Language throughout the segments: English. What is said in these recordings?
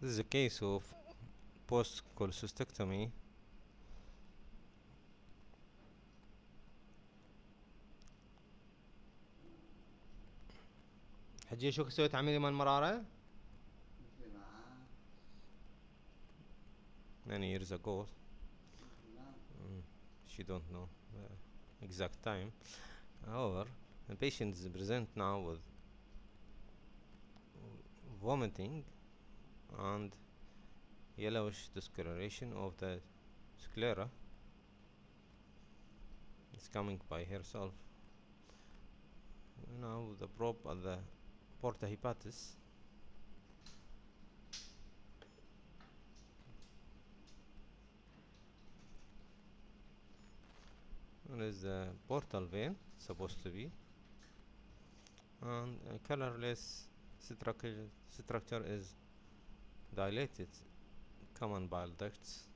This is a case of post cholecystectomy حجي شو سويت عملية من مرارة؟ many years ago Mm, she don't know the exact time however the patient is present now with vomiting and yellowish discoloration of the sclera is coming by herself. Now the probe at the porta hepatis and is the portal vein supposed to be. And a colorless structure is dilated. Common bile ducts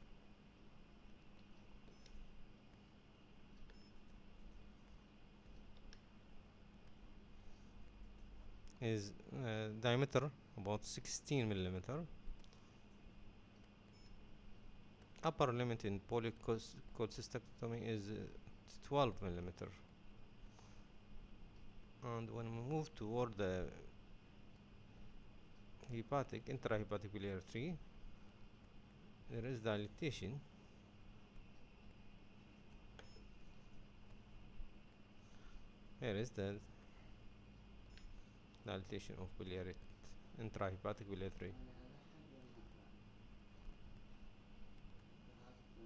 is uh, diameter about 16 millimeter. Upper limit in post-cholecystectomy is uh, 12 millimeter. And when we move toward the hepatic intrahepatic biliary tree there is dilatation here is the dilatation of biliary intrahepatic biliary tree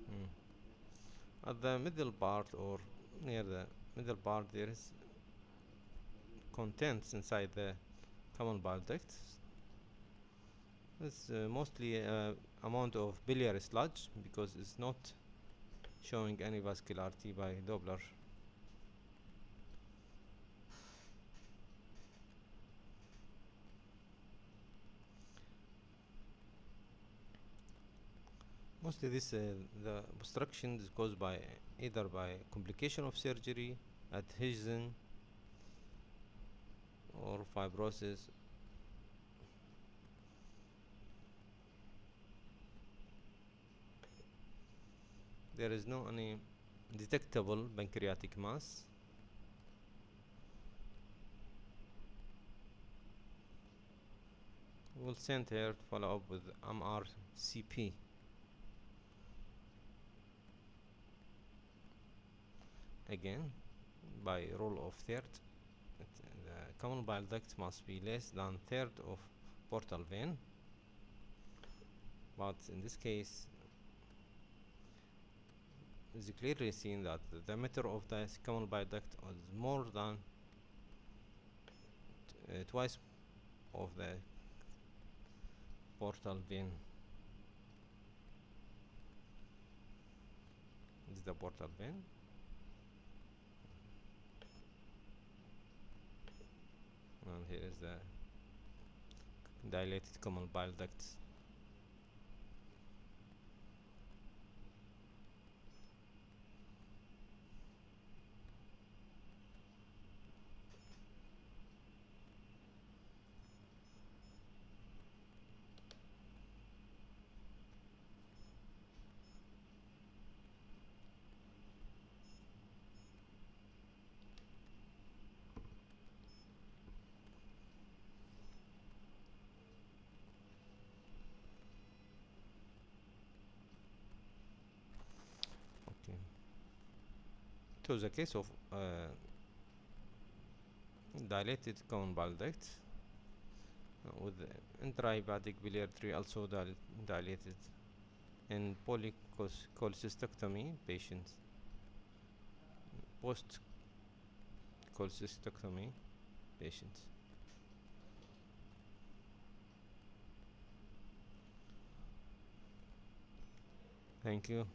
Mm. at the middle part or near the middle part there is contents inside the common bile duct it's uh, mostly uh, amount of biliary sludge because it's not showing any vascularity by Doppler. Mostly this uh, the obstruction is caused by either by complication of surgery adhesion or fibrosis there is no any detectable pancreatic mass. We'll send here to follow up with MRCP again by rule of third the common bile duct must be less than third of portal vein. But in this case it's clearly seen that the diameter of the common bile duct is more than uh, twice of the portal vein this is the portal vein and here is the dilated common bile ducts was a case of uh, dilated duct uh, with intrahepatic biliary tree also dil dilated in post-cholecystectomy patients. Post cholecystectomy patients. Thank you